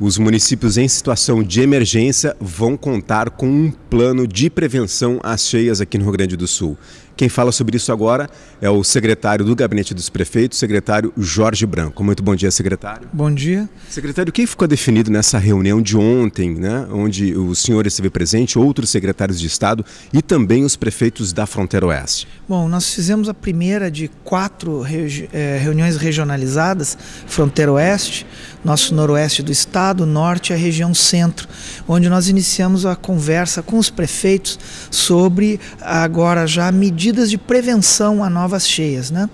Os municípios em situação de emergência vão contar com um plano de prevenção às cheias aqui no Rio Grande do Sul. Quem fala sobre isso agora é o secretário do Gabinete dos Prefeitos, secretário Jorge Branco. Muito bom dia, secretário. Bom dia. Secretário, o que ficou definido nessa reunião de ontem, né, onde o senhor esteve presente, outros secretários de Estado e também os prefeitos da Fronteira Oeste? Bom, nós fizemos a primeira de quatro eh, reuniões regionalizadas, Fronteira Oeste, nosso noroeste do estado, norte e a região centro, onde nós iniciamos a conversa com os prefeitos sobre agora já medidas de prevenção a novas cheias, né?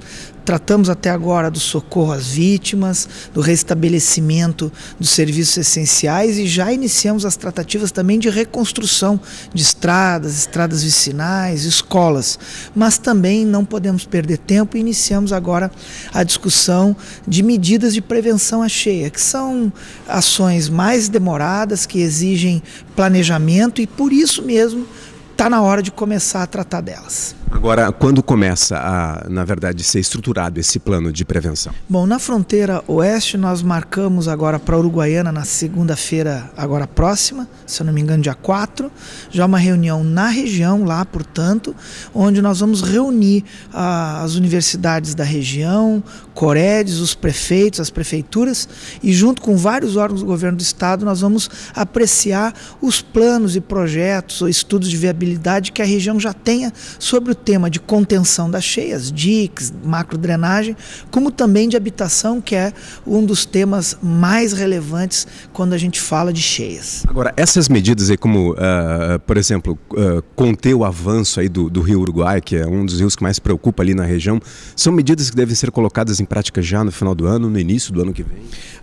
Tratamos até agora do socorro às vítimas, do restabelecimento dos serviços essenciais e já iniciamos as tratativas também de reconstrução de estradas, estradas vicinais, escolas. Mas também não podemos perder tempo e iniciamos agora a discussão de medidas de prevenção à cheia, que são ações mais demoradas, que exigem planejamento e por isso mesmo está na hora de começar a tratar delas. Agora, quando começa a, na verdade, ser estruturado esse plano de prevenção? Bom, na fronteira oeste nós marcamos agora para Uruguaiana na segunda-feira agora próxima, se eu não me engano, dia 4, já uma reunião na região lá, portanto, onde nós vamos reunir ah, as universidades da região, Coredes, os prefeitos, as prefeituras e junto com vários órgãos do governo do estado nós vamos apreciar os planos e projetos ou estudos de viabilidade que a região já tenha sobre o tema de contenção das cheias, DICs, macrodrenagem, como também de habitação, que é um dos temas mais relevantes quando a gente fala de cheias. Agora, essas medidas aí, como, uh, por exemplo, uh, conter o avanço aí do, do rio Uruguai, que é um dos rios que mais preocupa ali na região, são medidas que devem ser colocadas em prática já no final do ano, no início do ano que vem?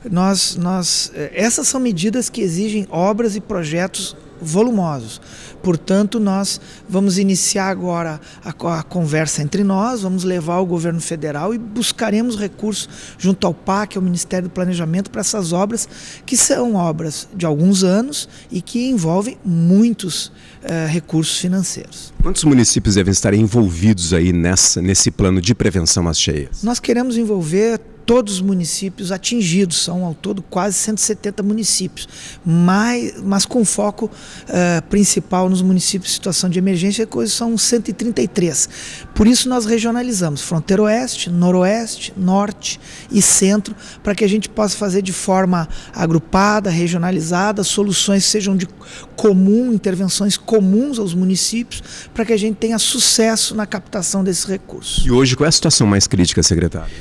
Nós, nós, essas são medidas que exigem obras e projetos volumosos. Portanto, nós vamos iniciar agora a, a, conversa entre nós, vamos levar ao governo federal e buscaremos recursos junto ao PAC, ao Ministério do Planejamento, para essas obras, que são obras de alguns anos e que envolvem muitos eh, recursos financeiros. Quantos municípios devem estar envolvidos aí nessa, nesse plano de prevenção às cheias? Nós queremos envolver todos os municípios atingidos, são ao todo quase 170 municípios, mas, mas com foco uh, principal nos municípios em situação de emergência, coisas são 133. Por isso nós regionalizamos fronteira oeste, noroeste, norte e centro, para que a gente possa fazer de forma agrupada, regionalizada, soluções que sejam de comum, intervenções comuns aos municípios, para que a gente tenha sucesso na captação desses recursos. E hoje qual é a situação mais crítica, secretário?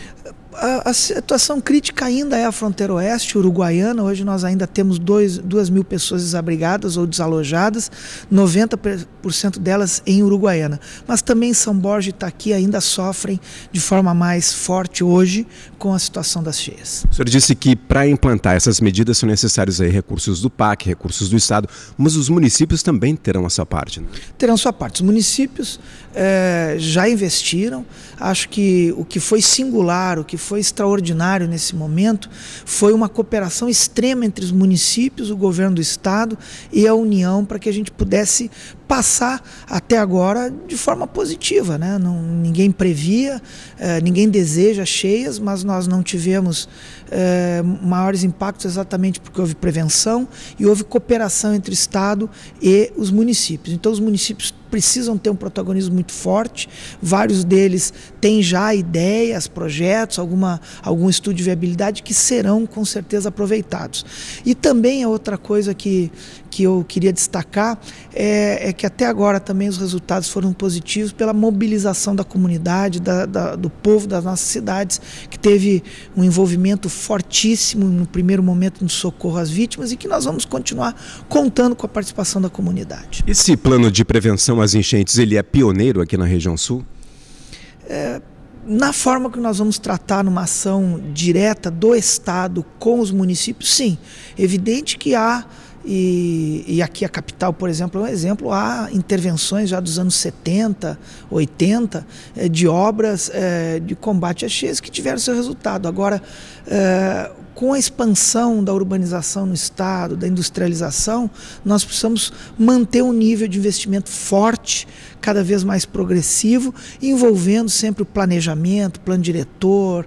A, a, situação crítica ainda é a fronteira oeste uruguaiana. Hoje nós ainda temos 2 mil pessoas desabrigadas ou desalojadas, 90% delas em Uruguaiana. Mas também São Borja e Itaqui ainda sofrem de forma mais forte hoje com a situação das cheias. O senhor disse que para implantar essas medidas são necessários aí recursos do PAC, recursos do Estado, mas os municípios também terão a sua parte. Né? Terão sua parte. Os municípios é, já investiram. Acho que o que foi singular, o que foi extraordinário nesse momento foi uma cooperação extrema entre os municípios, o governo do estado e a União para que a gente pudesse passar até agora de forma positiva. Né? Não, ninguém previa, eh, ninguém deseja cheias, mas nós não tivemos eh, maiores impactos exatamente porque houve prevenção e houve cooperação entre o Estado e os municípios. Então, os municípios precisam ter um protagonismo muito forte. Vários deles têm já ideias, projetos, alguma, algum estudo de viabilidade que serão com certeza aproveitados. E também a outra coisa que, que eu queria destacar é, é que até agora também os resultados foram positivos pela mobilização da comunidade, da, da, do povo das nossas cidades, que teve um envolvimento fortíssimo no primeiro momento no socorro às vítimas e que nós vamos continuar contando com a participação da comunidade. Esse plano de prevenção às enchentes, ele é pioneiro aqui na região sul? É, na forma que nós vamos tratar numa ação direta do Estado com os municípios, sim. Evidente que há e, e, aqui a capital, por exemplo, é um exemplo. Há intervenções já dos anos 70, 80, é, de obras é, de combate às cheias que tiveram seu resultado. Agora, é, com a expansão da urbanização no Estado, da industrialização, nós precisamos manter um nível de investimento forte cada vez mais progressivo, envolvendo sempre o planejamento, plano diretor,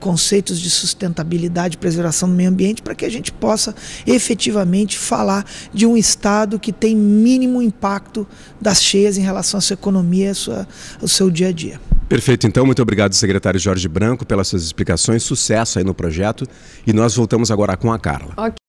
conceitos de sustentabilidade, preservação do meio ambiente, para que a gente possa efetivamente falar de um Estado que tem mínimo impacto das cheias em relação à sua economia, ao seu dia a dia. Perfeito, então, muito obrigado, secretário Jorge Branco, pelas suas explicações. Sucesso aí no projeto. E nós voltamos agora com a Carla. Okay.